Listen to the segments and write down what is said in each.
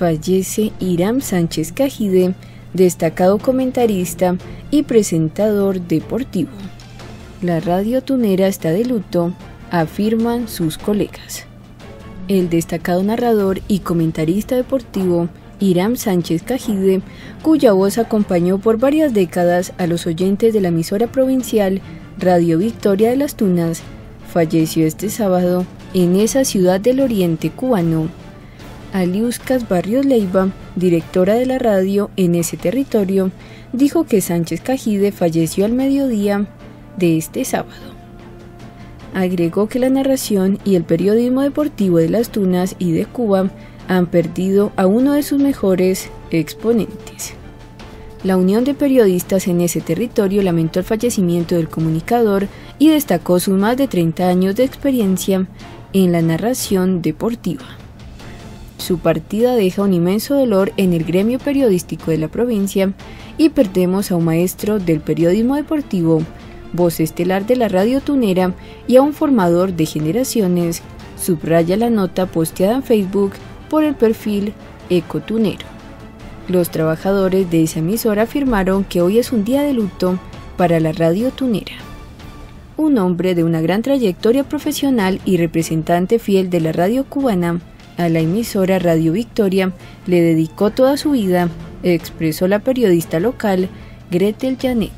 fallece Iram Sánchez Cajide, destacado comentarista y presentador deportivo. La radio tunera está de luto, afirman sus colegas. El destacado narrador y comentarista deportivo Iram Sánchez Cajide, cuya voz acompañó por varias décadas a los oyentes de la emisora provincial Radio Victoria de las Tunas, falleció este sábado en esa ciudad del oriente cubano. Aliuscas Barrios Leiva, directora de la radio en ese territorio, dijo que Sánchez Cajide falleció al mediodía de este sábado. Agregó que la narración y el periodismo deportivo de las Tunas y de Cuba han perdido a uno de sus mejores exponentes. La Unión de Periodistas en ese territorio lamentó el fallecimiento del comunicador y destacó sus más de 30 años de experiencia en la narración deportiva. Su partida deja un inmenso dolor en el gremio periodístico de la provincia y perdemos a un maestro del periodismo deportivo, voz estelar de la radio tunera y a un formador de generaciones, subraya la nota posteada en Facebook por el perfil Ecotunero. Los trabajadores de esa emisora afirmaron que hoy es un día de luto para la radio tunera. Un hombre de una gran trayectoria profesional y representante fiel de la radio cubana a la emisora Radio Victoria le dedicó toda su vida, expresó la periodista local Gretel Janet.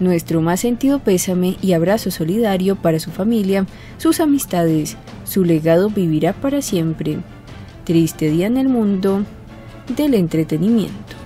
Nuestro más sentido pésame y abrazo solidario para su familia, sus amistades, su legado vivirá para siempre. Triste día en el mundo del entretenimiento.